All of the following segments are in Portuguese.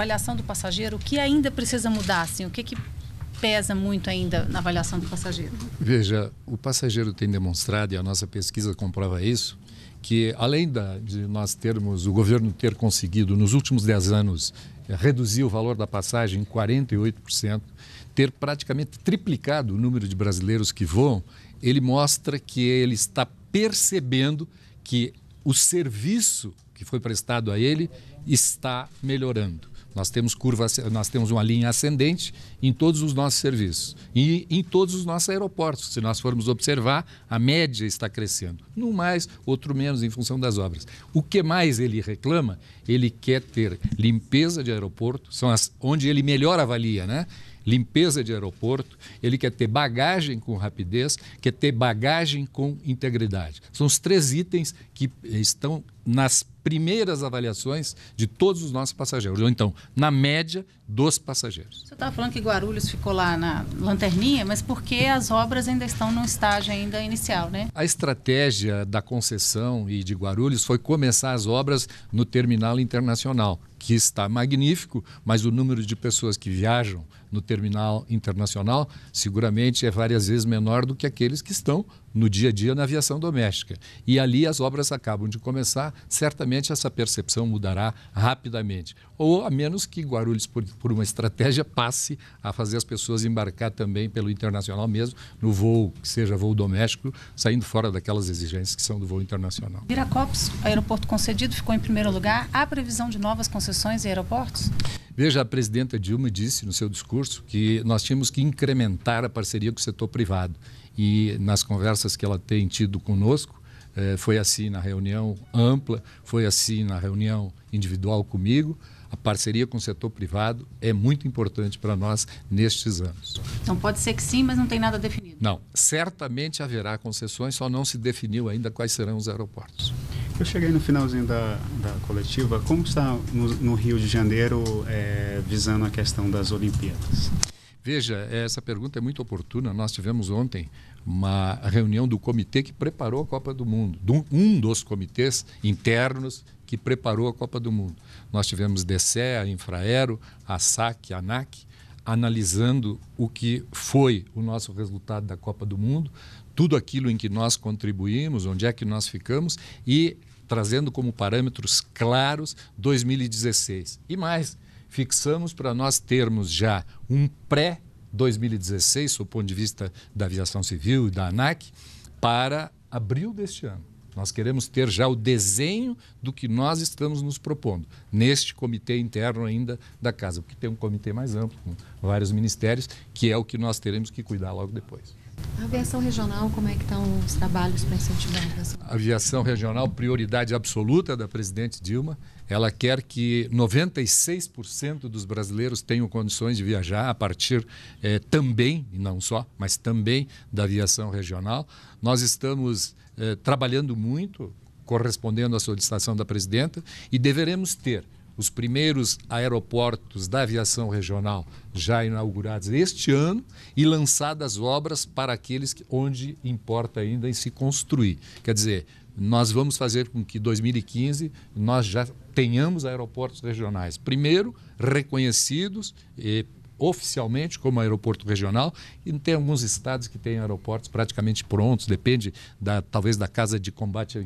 avaliação do passageiro, o que ainda precisa mudar? Assim, o que, que pesa muito ainda na avaliação do passageiro? Veja, o passageiro tem demonstrado, e a nossa pesquisa comprova isso, que além da, de nós termos, o governo ter conseguido nos últimos 10 anos eh, reduzir o valor da passagem em 48%, ter praticamente triplicado o número de brasileiros que voam, ele mostra que ele está percebendo que o serviço que foi prestado a ele está melhorando. Nós temos curva, nós temos uma linha ascendente em todos os nossos serviços e em todos os nossos aeroportos. Se nós formos observar, a média está crescendo. Um mais, outro menos em função das obras. O que mais ele reclama? Ele quer ter limpeza de aeroporto, são as onde ele melhor avalia, né? Limpeza de aeroporto, ele quer ter bagagem com rapidez, quer ter bagagem com integridade. São os três itens que estão nas primeiras avaliações de todos os nossos passageiros, ou então, na média dos passageiros. Você estava falando que Guarulhos ficou lá na lanterninha, mas por que as obras ainda estão no estágio ainda inicial, né? A estratégia da concessão e de Guarulhos foi começar as obras no terminal internacional, que está magnífico, mas o número de pessoas que viajam no terminal internacional seguramente é várias vezes menor do que aqueles que estão no dia a dia na aviação doméstica. E ali as obras acabam de começar, certamente essa percepção mudará rapidamente. Ou a menos que Guarulhos, por, por uma estratégia, passe a fazer as pessoas embarcar também pelo internacional mesmo, no voo, que seja voo doméstico, saindo fora daquelas exigências que são do voo internacional. Viracopos, aeroporto concedido, ficou em primeiro lugar. Há previsão de novas concessões em aeroportos? Veja, a presidenta Dilma disse no seu discurso que nós tínhamos que incrementar a parceria com o setor privado. E nas conversas que ela tem tido conosco, eh, foi assim na reunião ampla, foi assim na reunião individual comigo. A parceria com o setor privado é muito importante para nós nestes anos. Então pode ser que sim, mas não tem nada definido. Não, certamente haverá concessões, só não se definiu ainda quais serão os aeroportos. Eu cheguei no finalzinho da, da coletiva. Como está no, no Rio de Janeiro é, visando a questão das Olimpíadas? Veja, essa pergunta é muito oportuna. Nós tivemos ontem uma reunião do comitê que preparou a Copa do Mundo, um dos comitês internos que preparou a Copa do Mundo. Nós tivemos DCE, a Infraero, a SAC, a ANAC, analisando o que foi o nosso resultado da Copa do Mundo, tudo aquilo em que nós contribuímos, onde é que nós ficamos e trazendo como parâmetros claros 2016. E mais, fixamos para nós termos já um pré-2016, do ponto de vista da aviação civil e da ANAC, para abril deste ano. Nós queremos ter já o desenho do que nós estamos nos propondo neste comitê interno ainda da casa, porque tem um comitê mais amplo, com vários ministérios, que é o que nós teremos que cuidar logo depois. A aviação regional, como é que estão os trabalhos para incentivar a aviação? A aviação regional, prioridade absoluta da presidente Dilma. Ela quer que 96% dos brasileiros tenham condições de viajar a partir eh, também, não só, mas também da aviação regional. Nós estamos eh, trabalhando muito, correspondendo à solicitação da presidenta, e deveremos ter os primeiros aeroportos da aviação regional já inaugurados este ano e lançadas obras para aqueles que, onde importa ainda em se construir. Quer dizer, nós vamos fazer com que 2015 nós já tenhamos aeroportos regionais, primeiro reconhecidos e oficialmente como aeroporto regional e tem alguns estados que têm aeroportos praticamente prontos, depende da talvez da casa de combate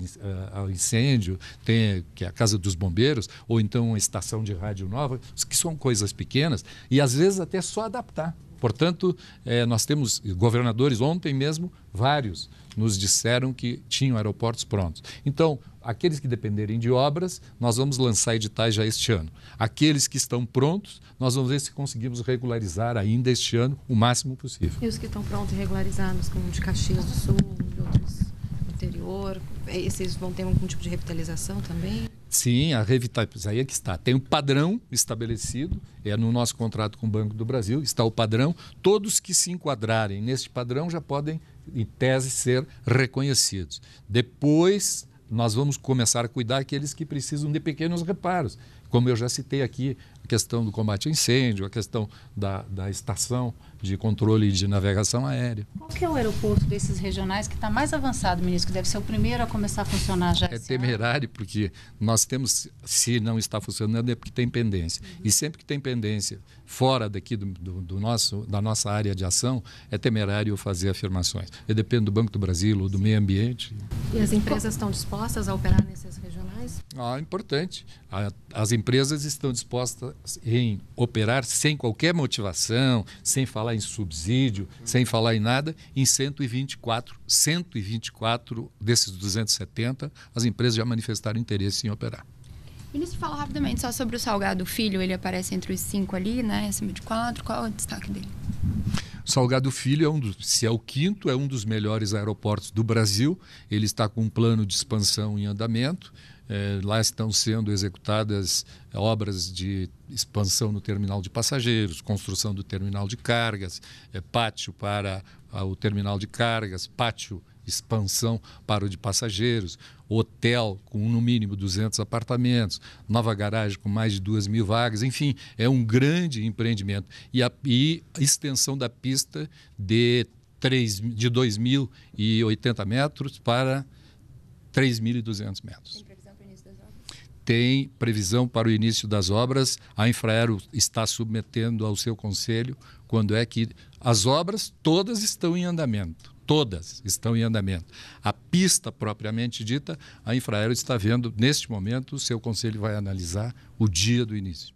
ao incêndio, tem que é a casa dos bombeiros ou então uma estação de rádio nova, que são coisas pequenas e às vezes até só adaptar. Portanto, eh, nós temos governadores ontem mesmo vários nos disseram que tinham aeroportos prontos. Então, aqueles que dependerem de obras, nós vamos lançar editais já este ano. Aqueles que estão prontos, nós vamos ver se conseguimos regularizar ainda este ano o máximo possível. E os que estão prontos e regularizados, como de Caxias do Sul e outros interior, esses vão ter algum tipo de revitalização também? Sim, a revitalização aí é que está. Tem um padrão estabelecido, é no nosso contrato com o Banco do Brasil, está o padrão. Todos que se enquadrarem neste padrão já podem, em tese, ser reconhecidos. Depois, nós vamos começar a cuidar aqueles que precisam de pequenos reparos. Como eu já citei aqui, a questão do combate a incêndio, a questão da, da estação de controle de navegação aérea. Qual que é o aeroporto desses regionais que está mais avançado, ministro, que deve ser o primeiro a começar a funcionar já? É temerário, ano? porque nós temos, se não está funcionando, é porque tem pendência. Uhum. E sempre que tem pendência fora daqui do, do, do, nosso, da nossa área de ação, é temerário fazer afirmações. E depende do Banco do Brasil ou do meio ambiente. E as empresas estão dispostas a operar nesses regionais? Ah, importante. As empresas estão dispostas em operar sem qualquer motivação, sem falar em subsídio, sem falar em nada, em 124, 124 desses 270, as empresas já manifestaram interesse em operar. Ministro, fala rapidamente só sobre o Salgado Filho. Ele aparece entre os cinco ali, né? Acima de quatro. Qual é o destaque dele? Salgado Filho é um dos, se é o quinto, é um dos melhores aeroportos do Brasil. Ele está com um plano de expansão em andamento. É, lá estão sendo executadas obras de expansão no terminal de passageiros, construção do terminal de cargas, é, pátio para a, o terminal de cargas, pátio expansão para o de passageiros, hotel com no mínimo 200 apartamentos, nova garagem com mais de 2 mil vagas, enfim, é um grande empreendimento. E a, e a extensão da pista de, 3, de 2.080 metros para 3.200 metros tem previsão para o início das obras. A Infraero está submetendo ao seu conselho quando é que as obras todas estão em andamento. Todas estão em andamento. A pista propriamente dita, a Infraero está vendo, neste momento, o seu conselho vai analisar o dia do início.